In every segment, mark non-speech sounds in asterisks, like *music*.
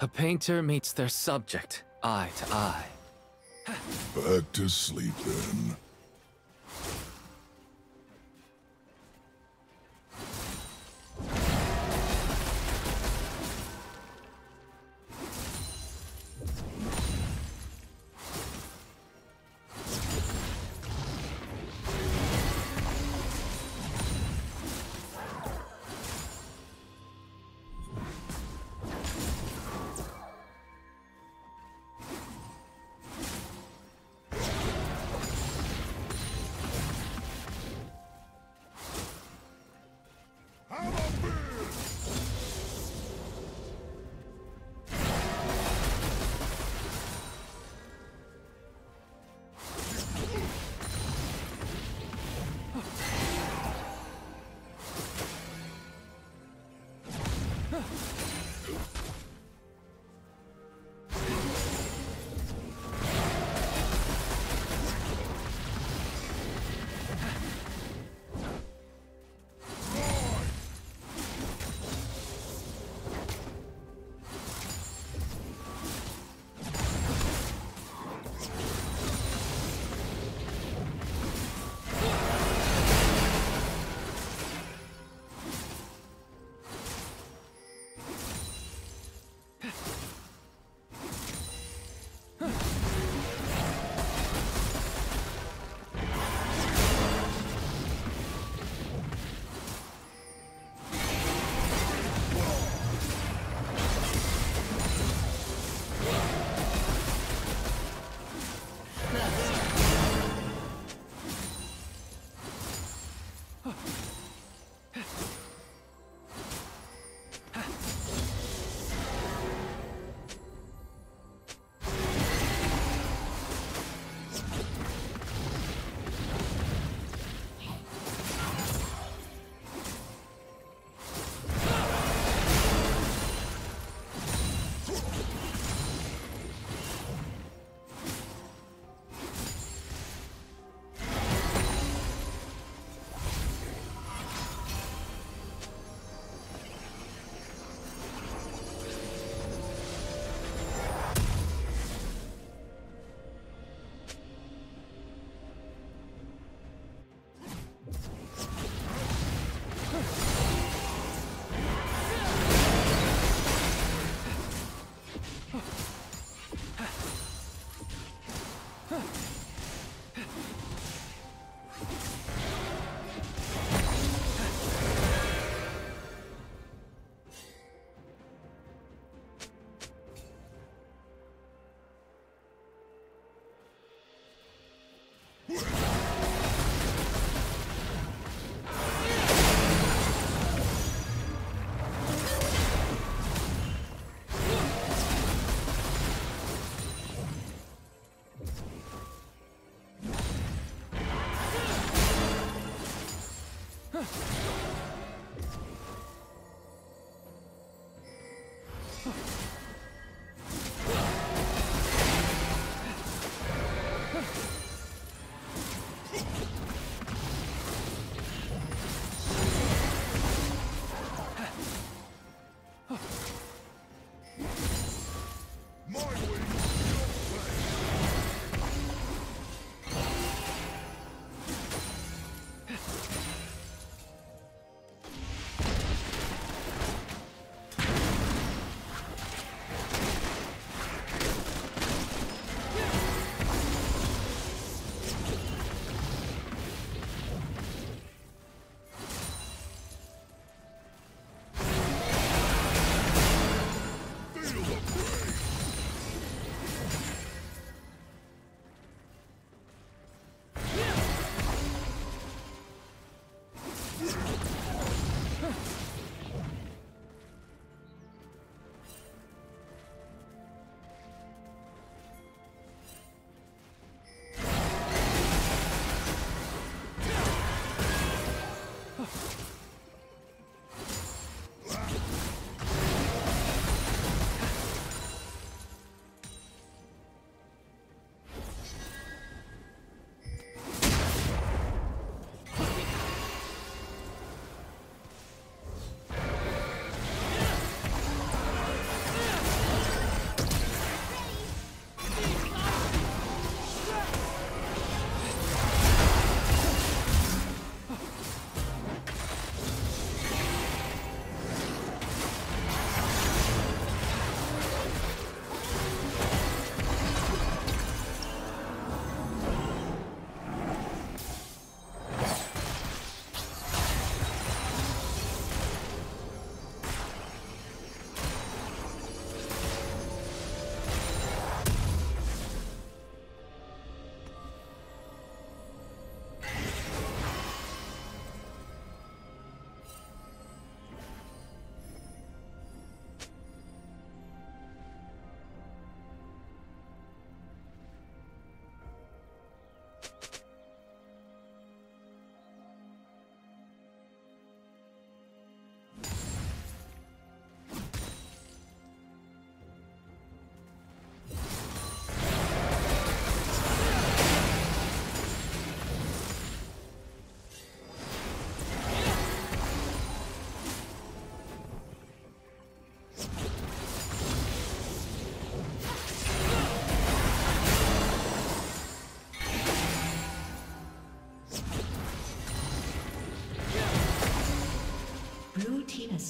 A painter meets their subject, eye to eye. Back to sleep then.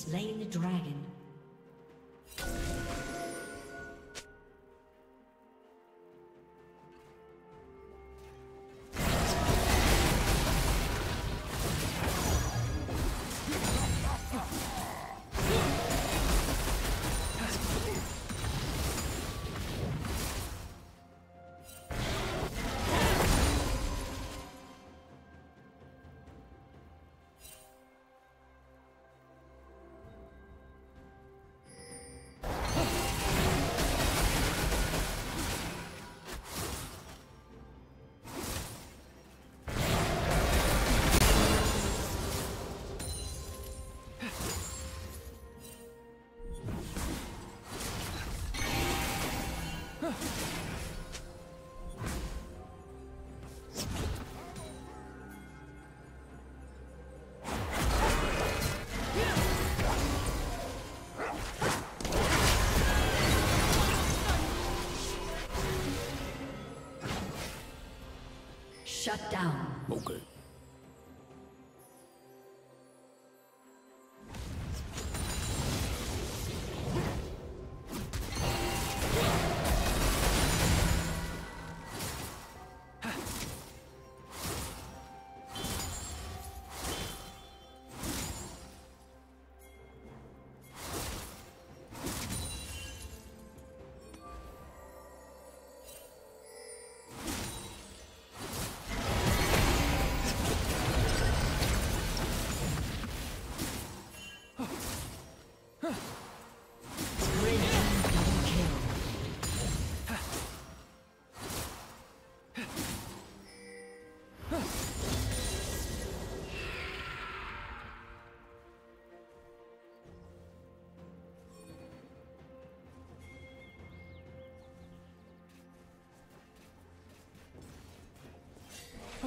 Slain the dragon. Shut down.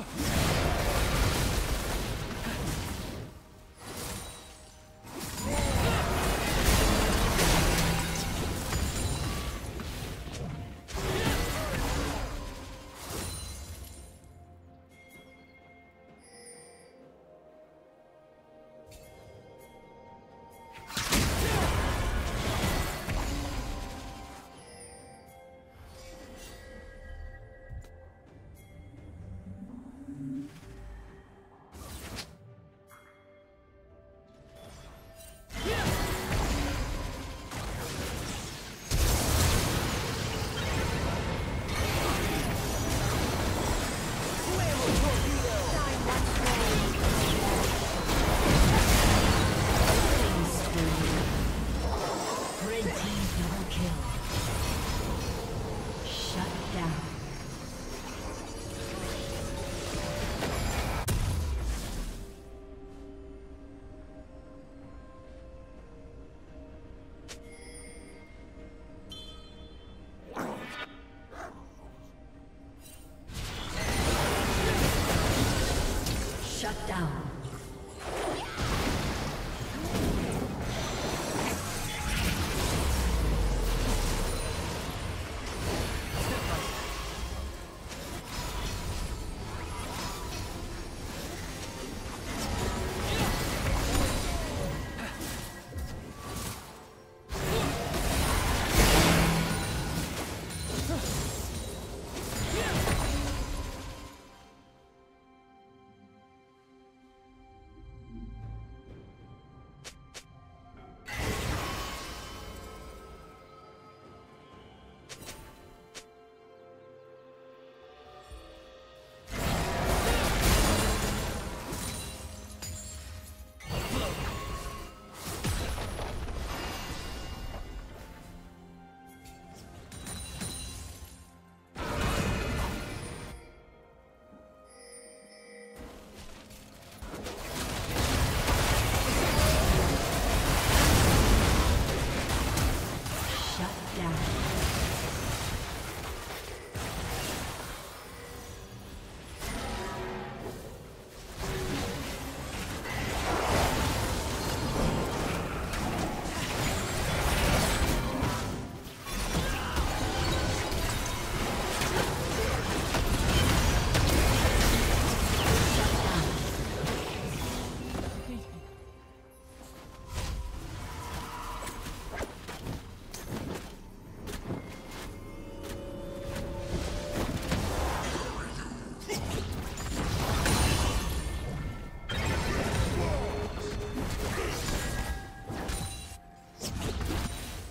Huh. *laughs*